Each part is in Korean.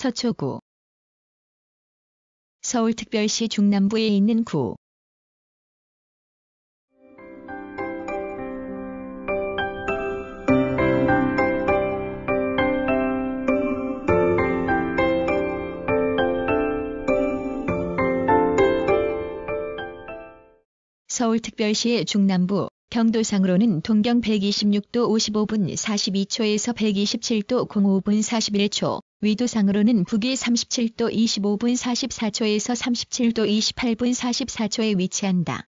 서초구 서울특별시 중남부에 있는 구. 서울특별시의 중남부 경도상으로는 동경 126도 55분 42초에서 127도 05분 41초, 위도상으로는 북위 37도 25분 44초에서 37도 28분 44초에 위치한다.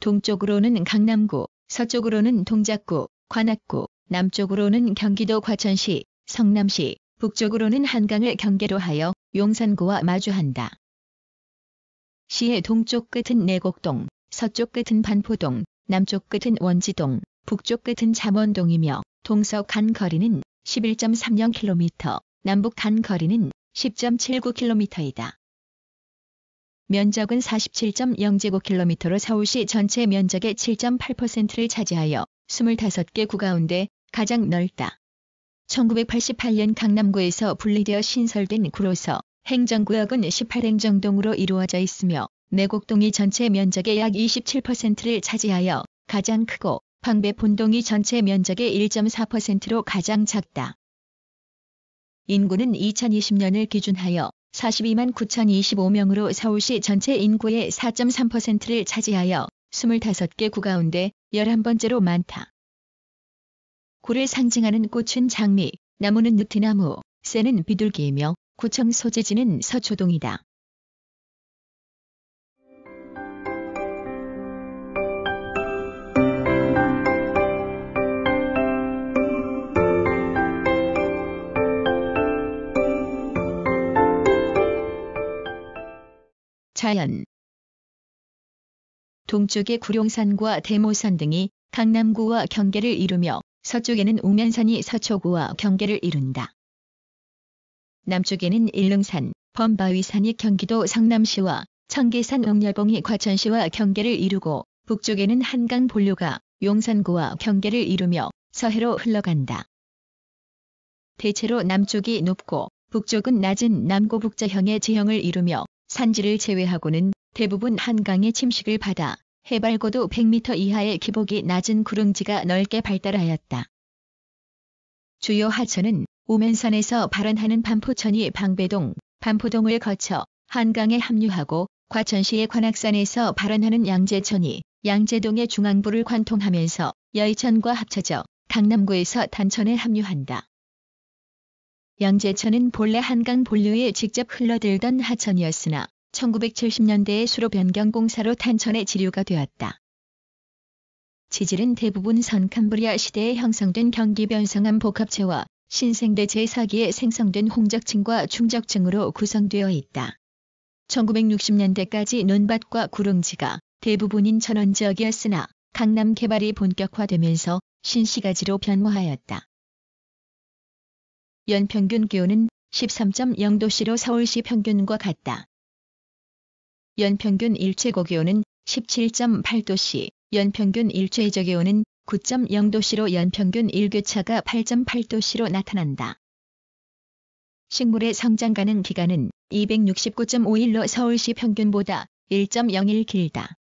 동쪽으로는 강남구, 서쪽으로는 동작구, 관악구, 남쪽으로는 경기도 과천시, 성남시, 북쪽으로는 한강을 경계로 하여 용산구와 마주한다. 시의 동쪽 끝은 내곡동, 서쪽 끝은 반포동, 남쪽 끝은 원지동, 북쪽 끝은 잠원동이며 동서 간 거리는 11.30km, 남북 간 거리는 10.79km이다. 면적은 47.0제곱킬로미터로 서울시 전체 면적의 7.8%를 차지하여 25개 구 가운데 가장 넓다. 1988년 강남구에서 분리되어 신설된 구로서 행정구역은 18행정동으로 이루어져 있으며 내곡동이 전체 면적의 약 27%를 차지하여 가장 크고 방배 본동이 전체 면적의 1.4%로 가장 작다. 인구는 2020년을 기준하여 42만 9,025명으로 서울시 전체 인구의 4.3%를 차지하여 25개 구 가운데 11번째로 많다. 구를 상징하는 꽃은 장미, 나무는 느티나무, 새는 비둘기이며 구청 소재지는 서초동이다. 자연 동쪽의 구룡산과 대모산 등이 강남구와 경계를 이루며 서쪽에는 웅면산이 서초구와 경계를 이룬다. 남쪽에는 일릉산, 범바위산이 경기도 성남시와 청계산 옥렬봉이 과천시와 경계를 이루고 북쪽에는 한강 본류가 용산구와 경계를 이루며 서해로 흘러간다. 대체로 남쪽이 높고 북쪽은 낮은 남고북자형의 지형을 이루며 산지를 제외하고는 대부분 한강의 침식을 받아 해발 고도 100m 이하의 기복이 낮은 구릉지가 넓게 발달하였다. 주요 하천은 우면산에서 발원하는 반포천이 방배동, 반포동을 거쳐 한강에 합류하고 과천시의 관악산에서 발원하는 양재천이 양재동의 중앙부를 관통하면서 여의천과 합쳐져 강남구에서 단천에 합류한다. 양재천은 본래 한강 본류에 직접 흘러들던 하천이었으나 1970년대에 수로 변경 공사로 탄천에 지류가 되었다. 지질은 대부분 선캄브리아 시대에 형성된 경기 변성암 복합체와 신생대 제4기에 생성된 홍적층과 충적층으로 구성되어 있다. 1960년대까지 논밭과 구릉지가 대부분인 천원 지역이었으나 강남 개발이 본격화되면서 신시가지로 변모하였다. 연평균 기온은 13.0도씨로 서울시 평균과 같다. 연평균 일체고 기온은 17.8도씨, 연평균 일최저 기온은 9.0도씨로 연평균 일교차가 8.8도씨로 나타난다. 식물의 성장 가능 기간은 269.5일로 서울시 평균보다 1.01 길다.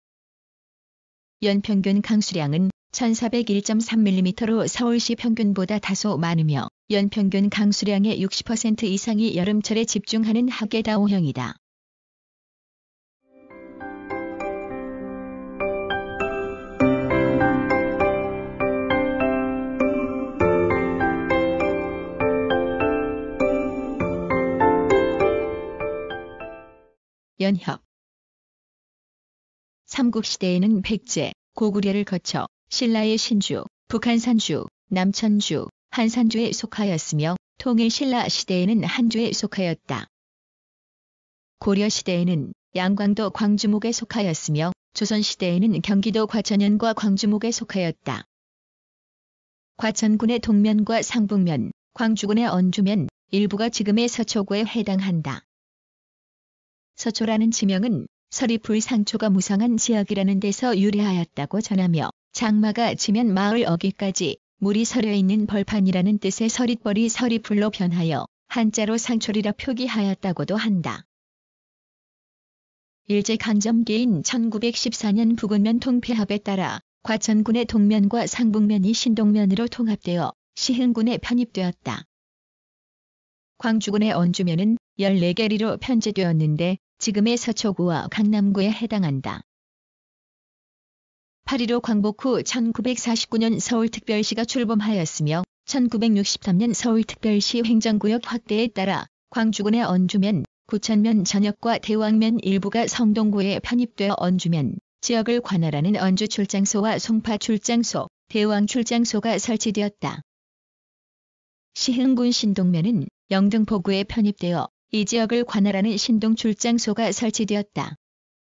연평균 강수량은 1401.3mm로 서울시 평균보다 다소 많으며 연평균 강수량의 60% 이상이 여름철에 집중하는 하계다오형이다. 연협 삼국시대에는 백제, 고구려를 거쳐 신라의 신주, 북한산주, 남천주, 한산주에 속하였으며 통일 신라 시대에는 한주에 속하였다. 고려 시대에는 양광도 광주목에 속하였으며 조선 시대에는 경기도 과천현과 광주목에 속하였다. 과천군의 동면과 상북면, 광주군의 언주면 일부가 지금의 서초구에 해당한다. 서초라는 지명은 서리풀 상초가 무성한 지역이라는 데서 유래하였다고 전하며 장마가 지면 마을 어귀까지 물이 서려 있는 벌판이라는 뜻의 서릿벌이 서리풀로 변하여 한자로 상초리라 표기하였다고도 한다. 일제강점기인 1914년 부군면 통폐합에 따라 과천군의 동면과 상북면이 신동면으로 통합되어 시흥군에 편입되었다. 광주군의 언주면은 14개리로 편제되었는데 지금의 서초구와 강남구에 해당한다. 8.15 광복 후 1949년 서울특별시가 출범하였으며 1963년 서울특별시 행정구역 확대에 따라 광주군의 언주면, 구천면 전역과 대왕면 일부가 성동구에 편입되어 언주면, 지역을 관할하는 언주 출장소와 송파 출장소, 대왕 출장소가 설치되었다. 시흥군 신동면은 영등포구에 편입되어 이 지역을 관할하는 신동 출장소가 설치되었다.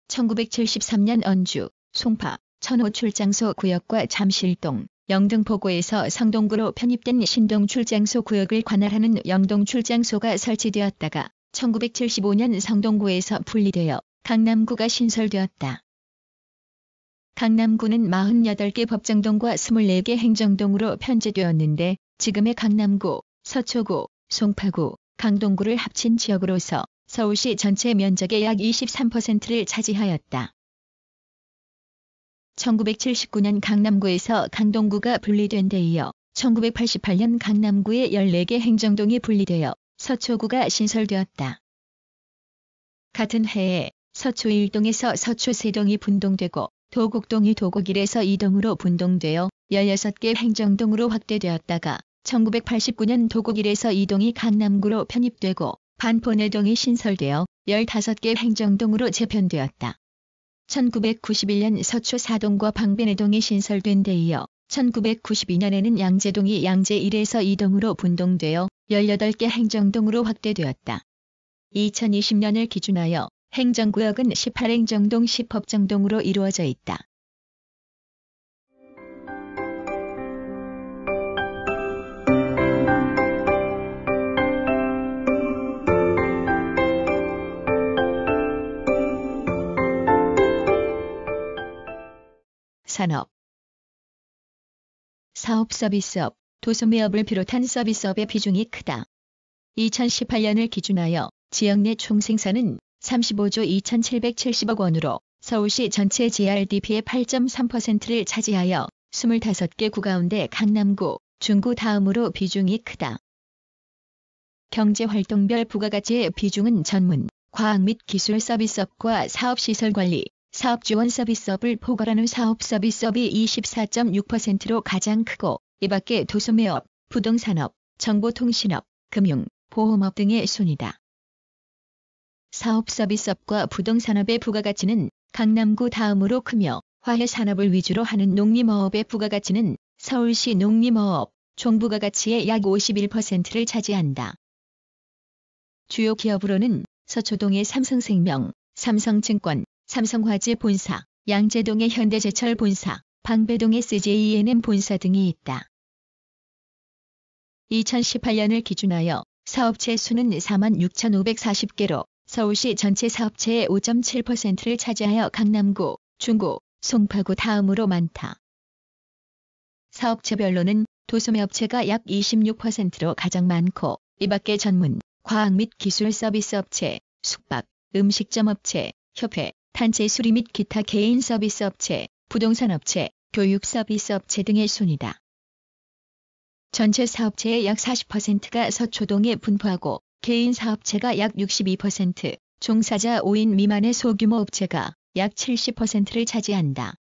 1973년 언주, 송파, 천호 출장소 구역과 잠실동, 영등포구에서 성동구로 편입된 신동 출장소 구역을 관할하는 영동 출장소가 설치되었다가 1975년 성동구에서 분리되어 강남구가 신설되었다. 강남구는 48개 법정동과 24개 행정동으로 편제되었는데 지금의 강남구, 서초구, 송파구, 강동구를 합친 지역으로서 서울시 전체 면적의 약 23%를 차지하였다. 1979년 강남구에서 강동구가 분리된 데 이어 1988년 강남구의 14개 행정동이 분리되어 서초구가 신설되었다. 같은 해에 서초 1동에서 서초 3동이 분동되고 도곡동이 도곡 1에서 2동으로 분동되어 16개 행정동으로 확대되었다가 1989년 도곡 1에서 2동이 강남구로 편입되고 반포내동이 신설되어 15개 행정동으로 재편되었다. 1991년 서초 4동과 방배내동이 신설된 데 이어 1992년에는 양재동이 양재 1에서 2동으로 분동되어 18개 행정동으로 확대되었다. 2020년을 기준하여 행정구역은 18행정동 10법정동으로 이루어져 있다. 산업 사업 서비스업, 도소매업을 비롯한 서비스업의 비중이 크다. 2018년을 기준하여 지역 내 총생산은 35조 2,770억 원으로 서울시 전체 GRDP의 8.3%를 차지하여 25개 구 가운데 강남구, 중구 다음으로 비중이 크다. 경제활동별 부가가치의 비중은 전문, 과학 및 기술 서비스업과 사업시설 관리, 사업 지원 서비스업을 포괄하는 사업 서비스업이 24.6%로 가장 크고 이 밖에 도소매업, 부동산업, 정보통신업, 금융, 보험업 등의 순이다. 사업 서비스업과 부동산업의 부가가치는 강남구 다음으로 크며 화해 산업을 위주로 하는 농림어업의 부가가치는 서울시 농림어업, 총부가가치의 약 51%를 차지한다. 주요 기업으로는 서초동의 삼성생명, 삼성증권, 삼성화재 본사, 양재동의 현대제철 본사, 방배동의 CJENM 본사 등이 있다. 2018년을 기준하여 사업체 수는 46,540개로 서울시 전체 사업체의 5.7%를 차지하여 강남구, 중구, 송파구 다음으로 많다. 사업체별로는 도소매업체가 약 26%로 가장 많고 이 밖에 전문, 과학 및 기술 서비스 업체, 숙박, 음식점 업체, 협회, 단체 수리 및 기타 개인 서비스 업체, 부동산 업체, 교육 서비스 업체 등의 순이다. 전체 사업체의 약 40%가 서초동에 분포하고 개인 사업체가 약 62%, 종사자 5인 미만의 소규모 업체가 약 70%를 차지한다.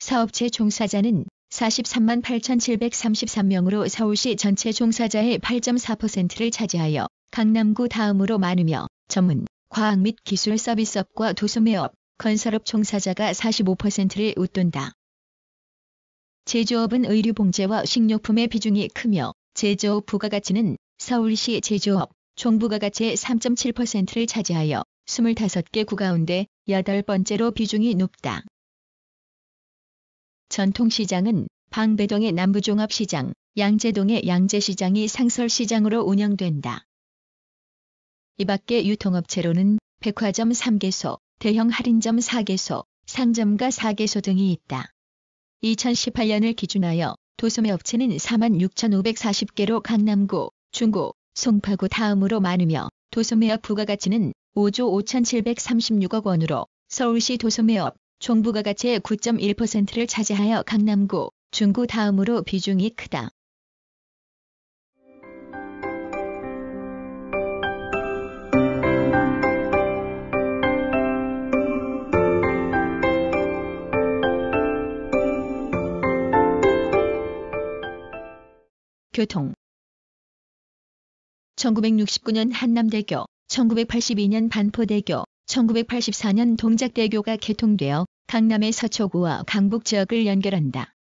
사업체 종사자는 43만 8,733명으로 서울시 전체 종사자의 8.4%를 차지하여 강남구 다음으로 많으며 전문, 과학 및 기술 서비스업과 도소매업, 건설업 종사자가 45%를 웃돈다. 제조업은 의류 봉제와 식료품의 비중이 크며 제조업 부가가치는 서울시 제조업 총 부가가치의 3.7%를 차지하여 25개 구 가운데 8번째로 비중이 높다. 전통시장은 방배동의 남부종합시장, 양재동의 양재시장이 상설시장으로 운영된다. 이 밖에 유통업체로는 백화점 3개소, 대형 할인점 4개소, 상점가 4개소 등이 있다. 2018년을 기준하여 도소매 업체는 46,540개로 강남구, 중구, 송파구 다음으로 많으며 도소매업 부가가치는 5조 5,736억 원으로 서울시 도소매업 총 부가가치의 9.1%를 차지하여 강남구, 중구 다음으로 비중이 크다. 교통 1969년 한남대교, 1982년 반포대교, 1984년 동작대교가 개통되어 강남의 서초구와 강북 지역을 연결한다.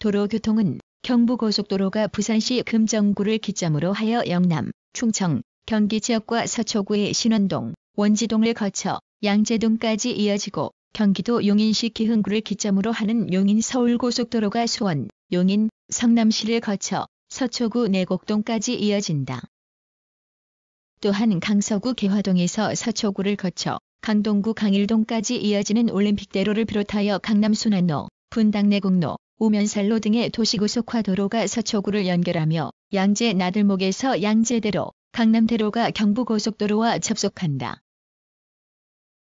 도로교통은 경부고속도로가 부산시 금정구를 기점으로 하여 영남, 충청, 경기 지역과 서초구의 신원동, 원지동을 거쳐 양재동까지 이어지고 경기도 용인시 기흥구를 기점으로 하는 용인 서울고속도로가 수원, 용인, 성남시를 거쳐 서초구 내곡동까지 이어진다. 또한 강서구 개화동에서 서초구를 거쳐 강동구 강일동까지 이어지는 올림픽대로를 비롯하여 강남 순환로, 분당 내곡로, 오면살로 등의 도시고속화도로가 서초구를 연결하며 양재 나들목에서 양재대로, 강남대로가 경부고속도로와 접속한다.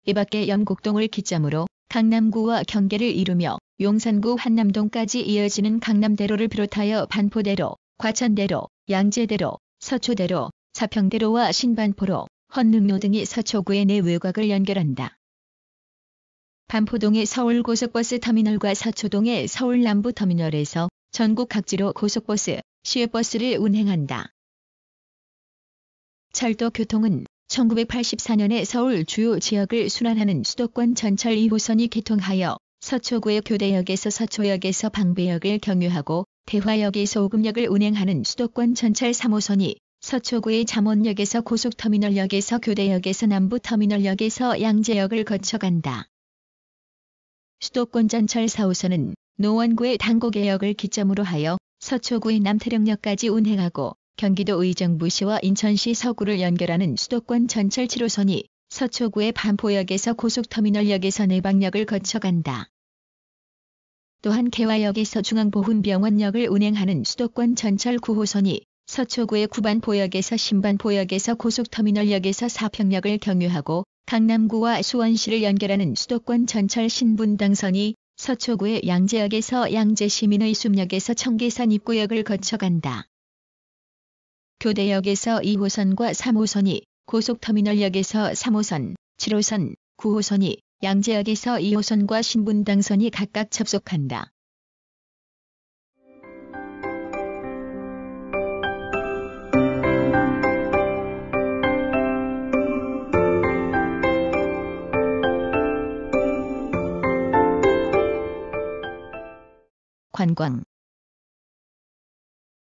이밖에 영곡동을 기점으로 강남구와 경계를 이루며 용산구 한남동까지 이어지는 강남대로를 비롯하여 반포대로, 과천대로, 양재대로, 서초대로, 사평대로와 신반포로, 헌릉로 등이 서초구의 내 외곽을 연결한다. 반포동의 서울고속버스 터미널과 서초동의 서울남부터미널에서 전국 각지로 고속버스, 시외버스를 운행한다. 철도 교통은 1984년에 서울 주요 지역을 순환하는 수도권 전철 2호선이 개통하여 서초구의 교대역에서 서초역에서 방배역을 경유하고 대화역에서 오금역을 운행하는 수도권 전철 3호선이 서초구의 잠원역에서 고속터미널역에서 교대역에서 남부터미널역에서 양재역을 거쳐간다. 수도권 전철 4호선은 노원구의 당고개역을 기점으로 하여 서초구의 남태령역까지 운행하고 경기도 의정부시와 인천시 서구를 연결하는 수도권 전철 7호선이 서초구의 반포역에서 고속터미널역에서 내방역을 거쳐간다. 또한 개화역에서 중앙보훈병원역을 운행하는 수도권 전철 9호선이 서초구의 구반포역에서 신반포역에서 고속터미널역에서 사평역을 경유하고 강남구와 수원시를 연결하는 수도권 전철 신분당선이 서초구의 양재역에서 양재시민의 숲역에서 청계산 입구역을 거쳐간다. 교대역에서 2호선과 3호선이 고속터미널역에서 3호선, 7호선, 9호선이 양재역에서 2호선과 신분당선이 각각 접속한다. 관광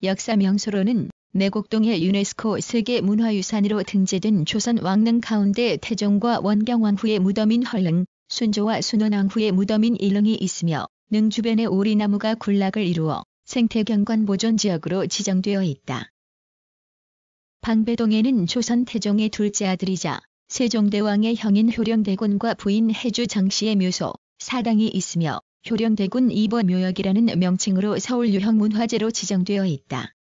역사 명소로는 내곡동의 유네스코 세계문화유산으로 등재된 조선 왕릉 가운데 태종과 원경왕후의 무덤인 헐릉, 순조와 순원왕후의 무덤인 일릉이 있으며 능 주변에 오리나무가 군락을 이루어 생태경관 보존 지역으로 지정되어 있다. 방배동에는 조선 태종의 둘째 아들이자 세종대왕의 형인 효령대군과 부인 해주 장씨의 묘소, 사당이 있으며 효령대군 이보묘역이라는 명칭으로 서울 유형문화재로 지정되어 있다.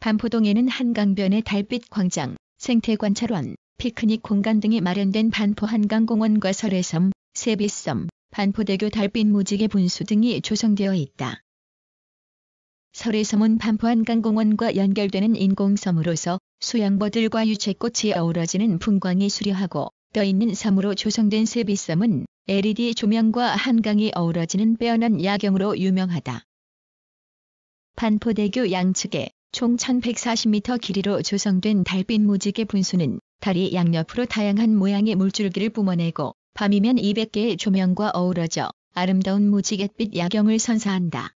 반포동에는 한강변의 달빛 광장, 생태관찰원, 피크닉 공간 등이 마련된 반포 한강공원과 설해섬, 세빛섬, 반포대교 달빛 무지개 분수 등이 조성되어 있다. 설해섬은 반포 한강공원과 연결되는 인공섬으로서 수양버들과 유채꽃이 어우러지는 풍광이 수려하고 떠있는 섬으로 조성된 세빛섬은 LED 조명과 한강이 어우러지는 빼어난 야경으로 유명하다. 반포대교 양측에 총 1140m 길이로 조성된 달빛 무지개 분수는 다리 양옆으로 다양한 모양의 물줄기를 뿜어내고 밤이면 200개의 조명과 어우러져 아름다운 무지갯빛 야경을 선사한다.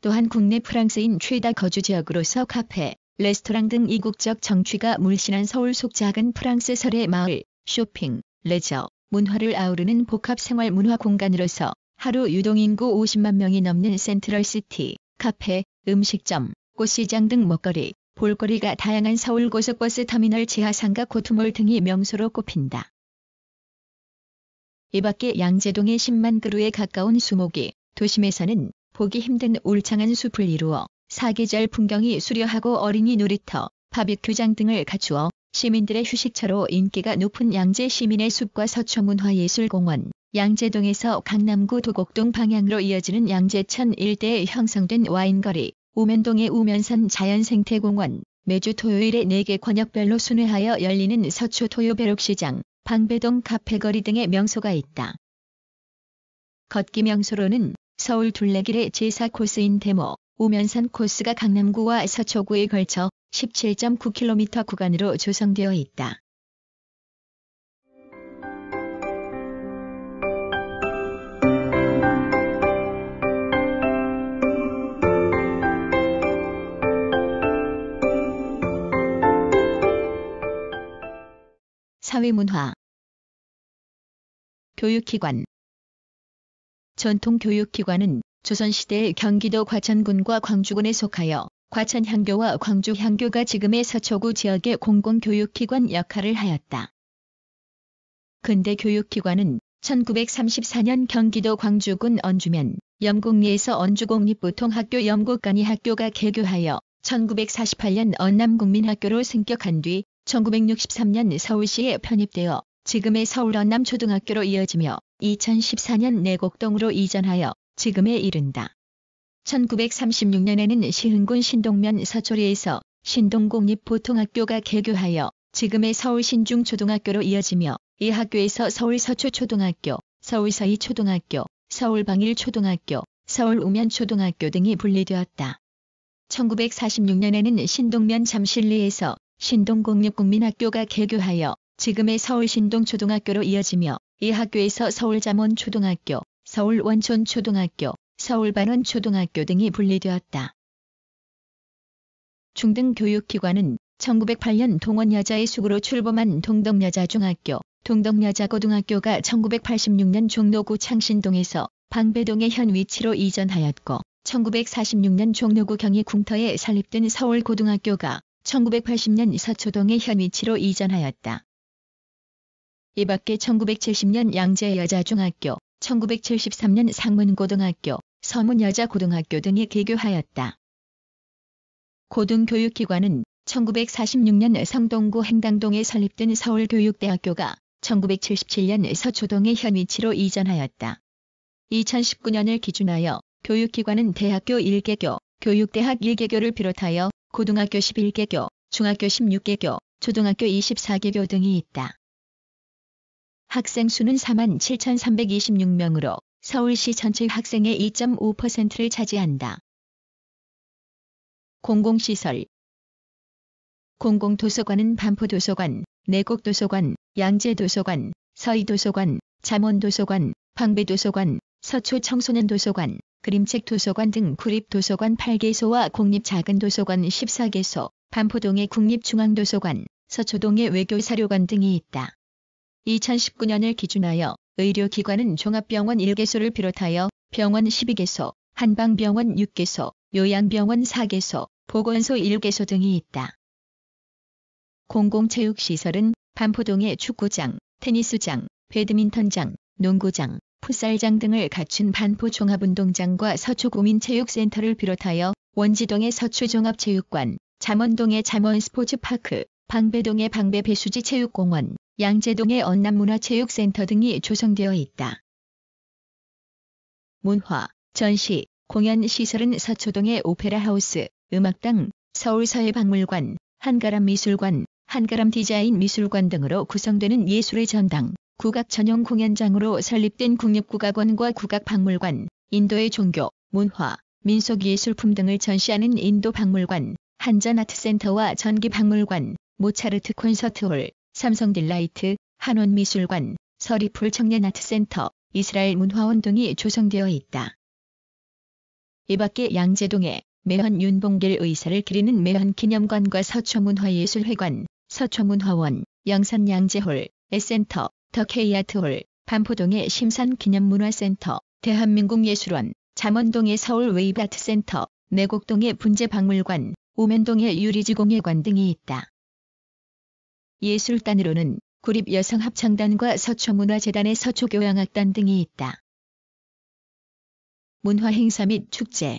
또한 국내 프랑스인 최다 거주 지역으로서 카페, 레스토랑 등 이국적 정취가 물씬한 서울 속 작은 프랑스 서래마을, 쇼핑, 레저, 문화를 아우르는 복합 생활 문화 공간으로서 하루 유동인구 50만 명이 넘는 센트럴시티, 카페, 음식점, 꽃시장 등 먹거리, 볼거리가 다양한 서울 고속버스 터미널 지하상가 고투몰 등이 명소로 꼽힌다. 이밖에 양재동의 10만 그루에 가까운 수목이 도심에서는 보기 힘든 울창한 숲을 이루어 사계절 풍경이 수려하고 어린이 놀이터, 바비큐장 등을 갖추어 시민들의 휴식처로 인기가 높은 양재 시민의 숲과 서초문화예술공원, 양재동에서 강남구 도곡동 방향으로 이어지는 양재천 일대에 형성된 와인거리, 우면동의 우면산 자연생태공원, 매주 토요일에 4개 권역별로 순회하여 열리는 서초 토요배록시장, 방배동 카페거리 등의 명소가 있다. 걷기 명소로는 서울 둘레길의 제사 코스인 대모, 우면산 코스가 강남구와 서초구에 걸쳐 17.9km 구간으로 조성되어 있다. 사회문화 교육기관 전통교육기관은 조선시대 경기도 과천군과 광주군에 속하여 과천향교와 광주향교가 지금의 서초구 지역의 공공교육기관 역할을 하였다. 근대 교육기관은 1934년 경기도 광주군 언주면 염곡리에서 언주공립보통학교 염곡간이 학교가 개교하여 1948년 언남국민학교로 승격한 뒤 1963년 서울시에 편입되어 지금의 서울 언남초등학교로 이어지며 2014년 내곡동으로 이전하여 지금에 이른다. 1936년에는 시흥군 신동면 서초리에서 신동공립보통학교가 개교하여 지금의 서울 신중초등학교로 이어지며 이 학교에서 서울 서초초등학교, 서울 서희초등학교, 서울 방일초등학교, 서울 우면초등학교 등이 분리되었다. 1946년에는 신동면 잠실리에서 신동공립국민학교가 개교하여 지금의 서울 신동초등학교로 이어지며 이 학교에서 서울잠원초등학교, 서울 원촌초등학교, 서울 반원초등학교 등이 분리되었다. 중등교육기관은 1908년 동원여자의 숙으로 출범한 동덕여자중학교, 동덕여자고등학교가 1986년 종로구 창신동에서 방배동의 현 위치로 이전하였고 1946년 종로구 경희 궁터에 설립된 서울고등학교가 1980년 서초동의 현 위치로 이전하였다. 이 밖에 1970년 양재여자중학교, 1973년 상문고등학교, 서문여자고등학교 등이 개교하였다. 고등교육기관은 1946년 성동구 행당동에 설립된 서울교육대학교가 1977년 서초동의 현 위치로 이전하였다. 2019년을 기준하여 교육기관은 대학교 1개교, 교육대학 1개교를 비롯하여 고등학교 11개교, 중학교 16개교, 초등학교 24개교 등이 있다. 학생 수는 4만 7,326명으로 서울시 전체 학생의 2.5%를 차지한다. 공공시설 공공도서관은 반포도서관, 내곡도서관, 양재도서관, 서희도서관, 잠원도서관, 방배도서관, 서초청소년도서관, 그림책 도서관 등 구립 도서관 8개소와 공립 작은 도서관 14개소, 반포동의 국립중앙도서관, 서초동의 외교사료관 등이 있다. 2019년을 기준하여 의료기관은 종합병원 1개소를 비롯하여 병원 12개소, 한방병원 6개소, 요양병원 4개소, 보건소 1개소 등이 있다. 공공체육시설은 반포동의 축구장, 테니스장, 배드민턴장, 농구장, 풋살장 등을 갖춘 반포 종합운동장과 서초구민체육센터를 비롯하여 원지동의 서초종합체육관, 잠원동의 잠원스포츠파크, 방배동의 방배배수지 체육공원, 양재동의 언남문화체육센터 등이 조성되어 있다. 문화, 전시, 공연 시설은 서초동의 오페라 하우스, 음악당, 서울사회박물관, 한가람 미술관, 한가람 디자인 미술관 등으로 구성되는 예술의 전당, 국악 전용 공연장으로 설립된 국립국악원과 국악박물관, 인도의 종교, 문화, 민속예술품 등을 전시하는 인도박물관, 한전아트센터와 전기박물관, 모차르트 콘서트홀, 삼성딜라이트, 한원미술관, 서리풀 청년아트센터, 이스라엘 문화원 등이 조성되어 있다. 이 밖에 양재동에 매헌 윤봉길 의사를 기리는 매헌 기념관과 서초문화예술회관, 서초문화원, 영산 양재홀, aT센터, 더 K아트홀, 반포동의 심산기념문화센터, 대한민국예술원, 잠원동의 서울 웨이브아트센터, 내곡동의 분재박물관, 우면동의 유리지공예관 등이 있다. 예술단으로는 구립여성합창단과 서초문화재단의 서초교향악단 등이 있다. 문화행사 및 축제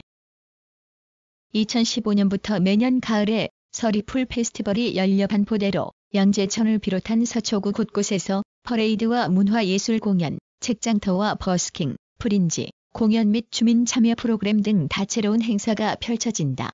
2015년부터 매년 가을에 서리풀 페스티벌이 열려 반포대로 양재천을 비롯한 서초구 곳곳에서 퍼레이드와 문화예술 공연, 책장터와 버스킹, 프린지, 공연 및 주민 참여 프로그램 등 다채로운 행사가 펼쳐진다.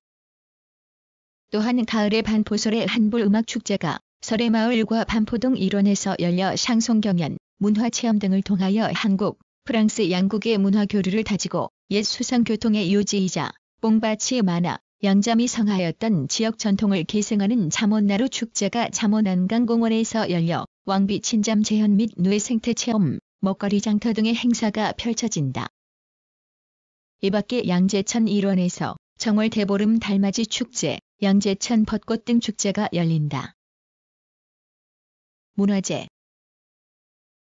또한 가을에 반포서래 한불 음악 축제가 서래마을과 반포동 일원에서 열려 샹송 경연, 문화 체험 등을 통하여 한국, 프랑스 양국의 문화 교류를 다지고 옛 수상 교통의 요지이자 뽕밭이 많아 양잠이 성하였던 지역 전통을 계승하는 잠원나루 축제가 잠원안강공원에서 열려 왕비 친잠 재현 및뇌 생태 체험, 먹거리 장터 등의 행사가 펼쳐진다. 이 밖에 양재천 일원에서 정월 대보름 달맞이 축제, 양재천 벚꽃 등 축제가 열린다. 문화재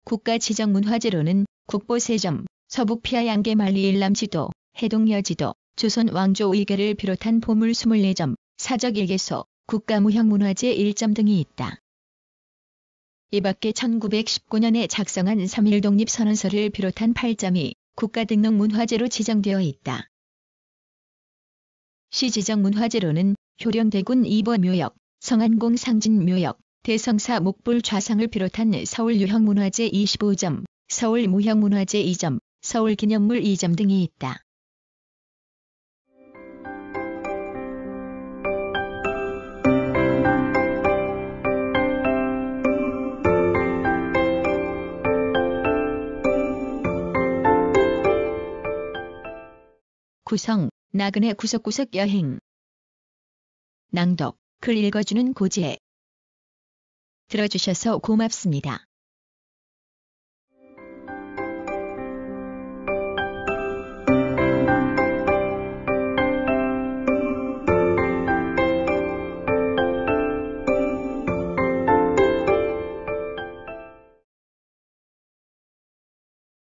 국가 지정 문화재로는 국보 세점, 서북피아 양계만리 일남지도, 해동여지도, 조선 왕조 의계를 비롯한 보물 24점, 사적 1개소, 국가무형문화재 1점 등이 있다. 이 밖에 1919년에 작성한 3.1 독립선언서를 비롯한 8점이 국가등록문화재로 지정되어 있다. 시지정 문화재로는 효령대군 2번 묘역, 성안공 상진 묘역, 대성사 목불 좌상을 비롯한 서울 유형문화재 25점, 서울 무형문화재 2점, 서울 기념물 2점 등이 있다. 성, 나그네 구석구석 여행 낭독, 글 읽어주는 고지혜 들어주셔서 고맙습니다.